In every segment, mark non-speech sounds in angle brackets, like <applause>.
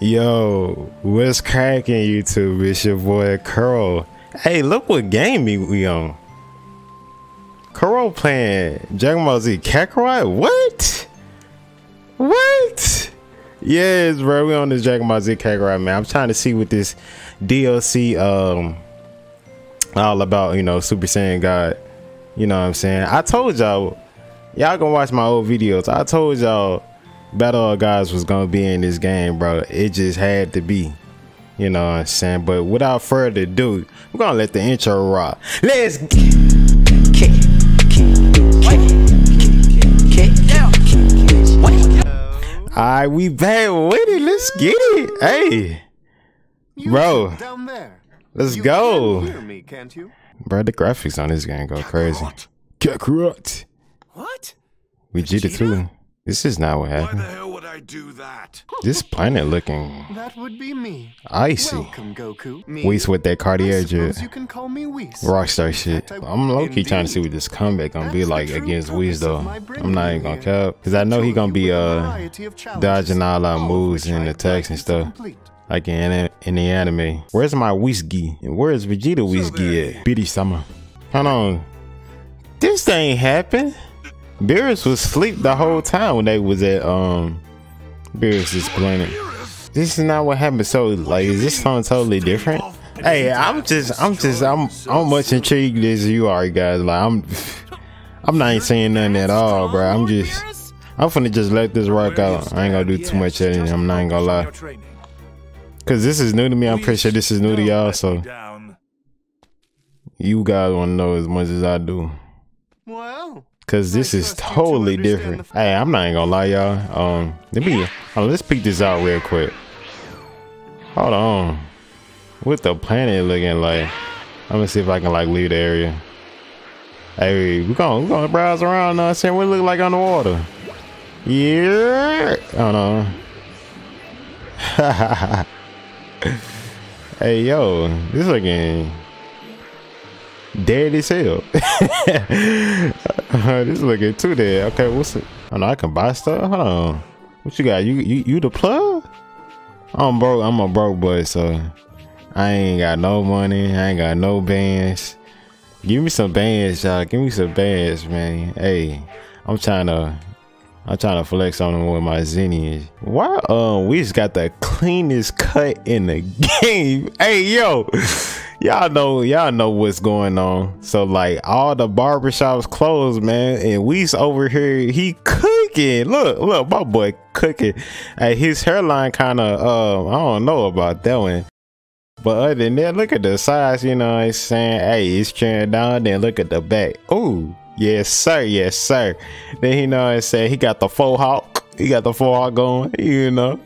Yo, what's cracking YouTube? It's your boy Koro. Hey, look what game we, on. Koro playing Dragon Ball Z Kakarot? What? What? Yes, bro. We on this Dragon Ball Z Kakarot, man. I'm trying to see what this DLC um all about, you know, Super Saiyan God. You know what I'm saying? I told y'all, y'all gonna watch my old videos. I told y'all Battle of Gods was gonna be in this game, bro. It just had to be. You know what I'm saying? But without further ado, we're gonna let the intro rock. Let's kick, Alright, we back with it. Let's get it. Hey. Bro. Let's go. can hear me, can't you? Bro, the graphics on this game go crazy. Kakarot. What? We Vegeta too. This is not what happened. Why the happened. hell would I do that? This planet looking That would be me. icy. Welcome, Goku. Me. Whis with that I Cartier suppose jet. you can call me Whis. Rockstar shit. I'm low key trying to see what this comeback gonna be That's the like against purpose Whis though. I'm not even gonna here. cap. Cause I know he gonna be uh variety of challenges, dodging all our moves which and I attacks and stuff. complete. like in in the anime. Where's my whiskey? And where's Vegeta whiskey at? Bitty summer. Hold on. This ain't happen. Beerus was asleep the whole time when they was at um Beerus's planet. This is not what happened. So like is this something totally different? Hey, I'm just I'm just I'm I'm much intrigued as you are guys. Like I'm I'm not saying nothing at all, bro. I'm just I'm finna just let this rock out. I ain't gonna do too much editing. I'm not gonna lie. Cause this is new to me. I'm pretty sure this is new to y'all. So you guys want to know as much as I do. Well, Cause this is totally different. Hey, I'm not even gonna lie, y'all. Um, let me oh, let's peek this out real quick. Hold on. What the planet looking like? I'm gonna see if I can like leave the area. Hey, we're gonna we're gonna browse around. I'm saying what it look like on the water. Yeah. Hold on. <laughs> hey yo, this looking dead as hell. Uh, <laughs> this looking too dead. Okay, what's it? Oh no, I can buy stuff. Hold on. What you got? You you you the plug? I'm broke. I'm a broke boy, so I ain't got no money. I ain't got no bands. Give me some bands, y'all. Give me some bands, man. Hey, I'm trying to. I'm trying to flex on them with my zinnies. Why? Um, we just got the cleanest cut in the <laughs> game. Hey, yo, y'all know, y'all know what's going on. So like, all the barbershops closed, man, and we's over here. He cooking. Look, look, my boy cooking. Hey, his hairline kind of. Um, I don't know about that one. But other than that, look at the size, you know what I'm saying? Hey, it's trending down, then look at the back. Ooh, yes, sir, yes, sir. Then you know what I'm saying? He got the faux hawk. He got the faux hawk going, you know.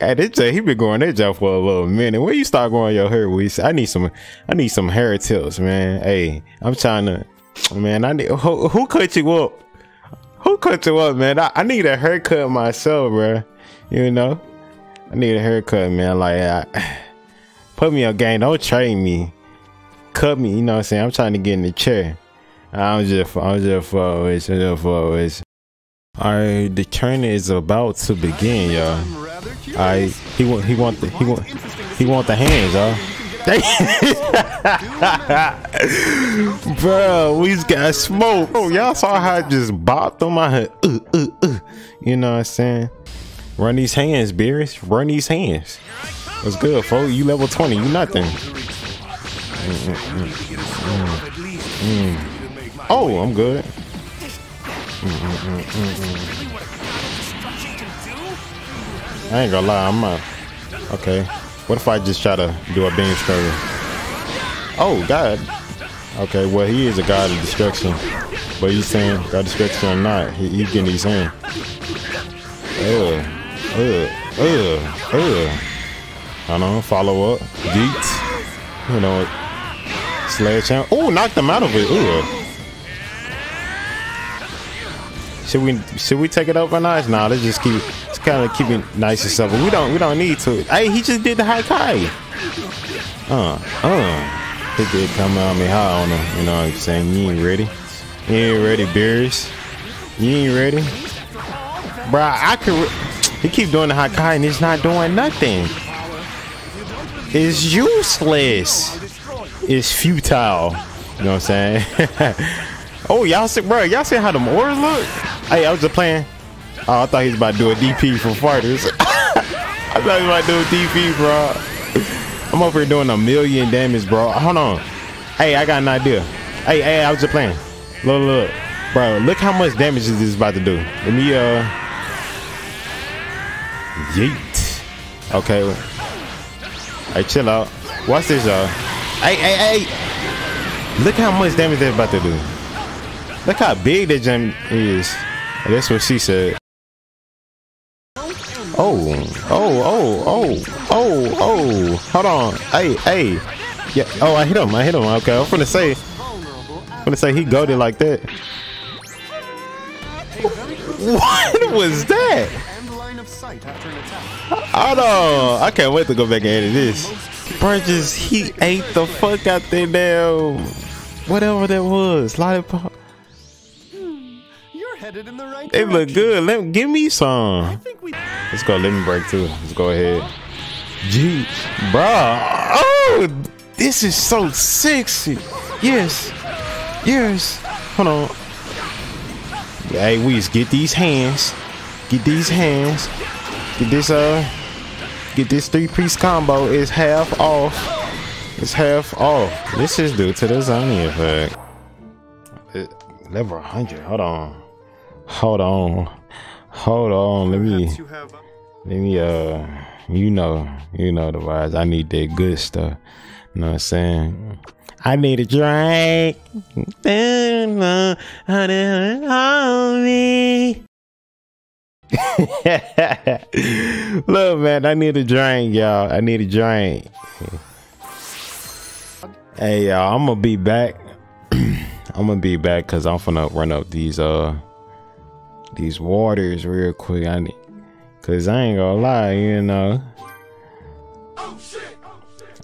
Hey, this J, he been growing that job for a little minute. When you start growing your hair, we I need some I need some hair tips, man. Hey, I'm trying to man, I need who, who cut you up? Who cut you up, man? I, I need a haircut myself, bro. You know? I need a haircut, man. Like I <sighs> put me on game. Don't trade me. Cut me. You know what I'm saying? I'm trying to get in the chair. I'm just, I'm just for with, I'm just for with. All right, the turn is about to begin, y'all. I'm rather curious. All right, he want, he want the, he want, he want the hands, y'all. <laughs> Bro, we just got smoked. Oh, y'all saw how I just bopped on my head. Uh, uh, uh. You know what I'm saying? Run these hands, Beerus. Run these hands. What's good, folks? You level 20. You nothing. Mm, mm, mm, oh, I'm good. I ain't gonna lie, I'm not. Okay. What if I just try to do a beam struggle? Oh, God. Okay, well, he is a god of destruction. But he's saying god destruction or not, he, getting these hands. Ugh. Ugh. Ugh. Ugh. I don't know, follow up. Yeet. You know, what? him. Oh, knocked him out of it. Ugh. Should we should we take it up a notch? Nah, let's just keep kind of keep it nice and simple. We don't we don't need to. Hey, he just did the Hakai. Uh, uh. He did come on me high on him. You know what I'm saying? You ain't ready. You ain't ready, Beerus. You ain't ready. Bruh, I could. He keep doing the Hakai and it's not doing nothing. It's useless. It's futile. You know what I'm saying? <laughs> oh, y'all see, bro, y'all see how the ores look? Hey, I was just playing. Oh, I thought he was about to do a DP for fighters. <laughs> I thought he was about to do a DP, bro. I'm over here doing a million damage, bro. Hold on. Hey, I got an idea. Hey, hey, I was just playing. Look, look, bro. Look how much damage this is about to do. Let me, uh, yeet. Okay. Hey, chill out. Watch this, y'all. Hey, hey, hey. Look how much damage they're about to do. Look how big that gem is. That's what she said. Oh, oh, oh, oh, oh, oh. Hold on. Hey, hey. Yeah. Oh, I hit him. I hit him. Okay. I'm gonna say. I'm gonna say he goaded like that. What was that? Hold on. I can't wait to go back and edit this. Bro, just he ate the fuck out there damn whatever that was. Lollipop. Headed in the right They direction. look good. Let me give me some. I think we Let's go. Let me break too. Let's go ahead. Gee, bro. Oh, this is so sexy. Yes, yes. Hold on. Hey, we just get these hands. Get these hands. Get this uh. Get this three-piece combo. It's half off. It's half off. This is due to the zoning effect. It- Level 100. Hold on. Hold on. Hold on. Let me. perhaps you have. Let me uh you know, you know the vibes. I need that good stuff. You know what I'm saying? I need a drink. <laughs> Look, man, I need a drink, y'all. I need a drink. Hey, y'all, I'm gonna be back. <clears throat> I'm gonna be back because I'm gonna run up these uh these waters real quick. I need Cause I ain't gonna lie, you know.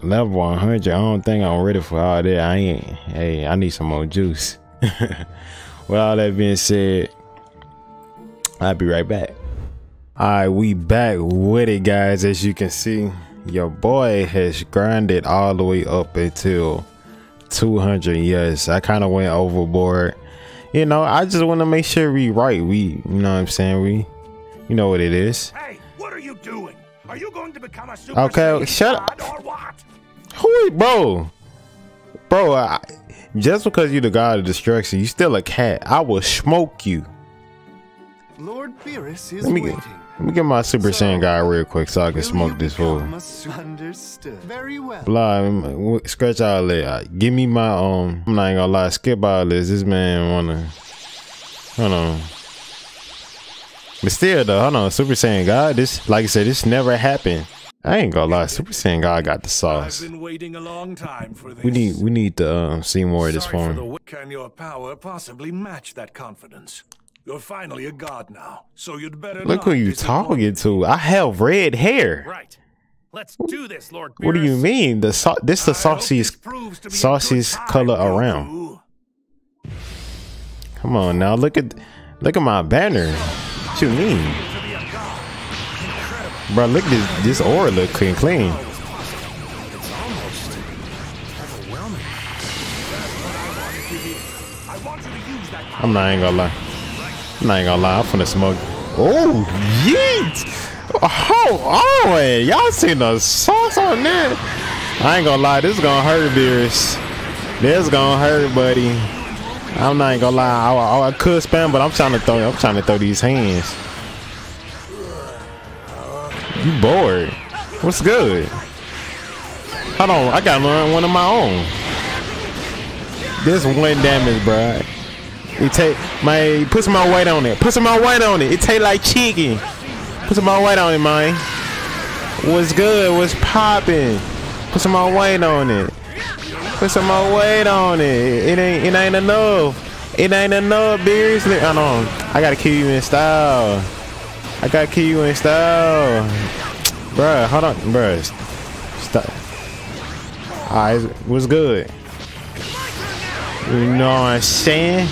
Level 100, I don't think I'm ready for all that. I ain't, hey, I need some more juice. <laughs> With all that being said, I'll be right back. Alright, we back with it, guys. As you can see, your boy has grinded all the way up until 200. Yes, I kind of went overboard. You know, I just want to make sure we right. We, you know what I'm saying? We, you know what it is. Hey, what are you doing? Are you going to become a super Okay, shut up. God or what? Who is bro? Bro, I, just because you're the god of destruction, you still a cat. I will smoke you. Lord Beerus is Let me get, waiting. Let me get my Super Saiyan guy real quick so I can smoke this fool. become a su- Very well. Blah, scratch all that. Give me my um. I'm not even gonna lie. Skip all this. This man wanna. Hold on. But still though, hold on. Super Saiyan God. This, like I said, this never happened. I ain't gonna lie. Super Saiyan God got the I've sauce. been waiting a long time for this. We need we need to um, see more of this Sorry for form. the wait. Can your power possibly match that confidence? You're finally a god now, so you'd better Look who you disappoint talking to. I have red hair. Right. Let's do this, Lord What do you mean? The sau- this the sauciest this proves to be a sauciest color around. Come on now, look at look at my banner. What you mean? Bro, look at this this aura look clean clean. I'm not ain't gonna lie. I'm ain't gonna lie, I'm finna smoke. Oh yeet! Oh, oh y'all seen the sauce on that? I ain't gonna lie, this is gonna hurt Beerus. This is gonna hurt, buddy. I'm not gonna lie. I, I, I could spam, but I'm trying to throw. I'm trying to throw these hands. You bored? What's good? Hold on, I gotta learn one of my own. This one damage, bro. You take my put some more weight on it. Put some more weight on it. It taste like chicken. Put some more weight on it, man. What's good? What's popping? Put some more weight on it. Put some more weight on it. It ain't it ain't enough. It ain't enough, seriously. I know. I gotta kill you in style. I gotta kill you in style. Bruh, hold on, bruh. Stop. Alright, what's good? You know what I'm saying?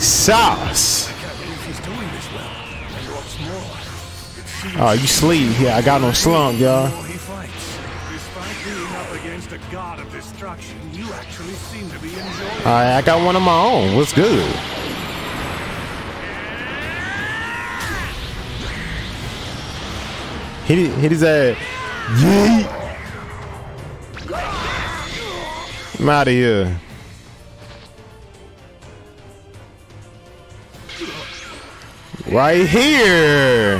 Sauce. Oh, you sleep. Yeah, I got no slump, y'all. Oh, he fights. Despite being up against a god of destruction, you actually seem to be enjoying All right, I got one of my own. What's good? Hit, hit his ass. Yeet. I'm out of here. Right here.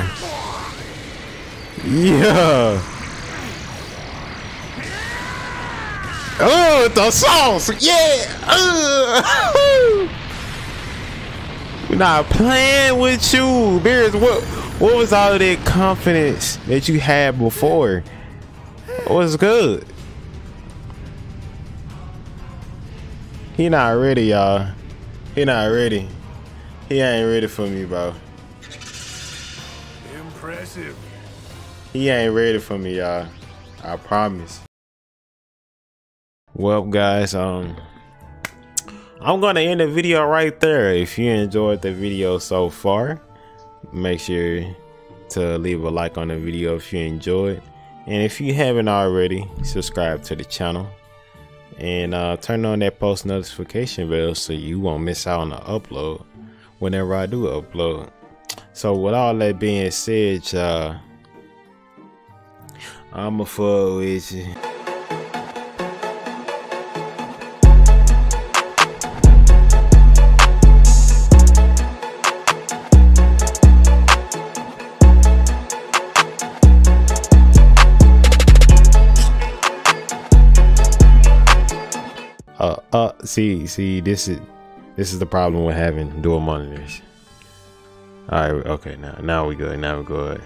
Yeah. Oh, the sauce. Yeah. Uh. <laughs> We're not playing with you. Beerus, what what was all that confidence that you had before? What's good? He not ready, y'all. He not ready. He ain't ready for me, bro. Impressive. He ain't ready for me, y'all. I promise. Well, guys, um, I'm gonna end the video right there. If you enjoyed the video so far, make sure to leave a like on the video if you enjoyed, and if you haven't already, subscribe to the channel and uh, turn on that post notification bell so you won't miss out on the upload whenever I do upload. So with all that being said, uh, I'ma fuck with you. Uh, uh, see, see, this is this is the problem with having dual monitors. All right, okay, now now we good. Now we good.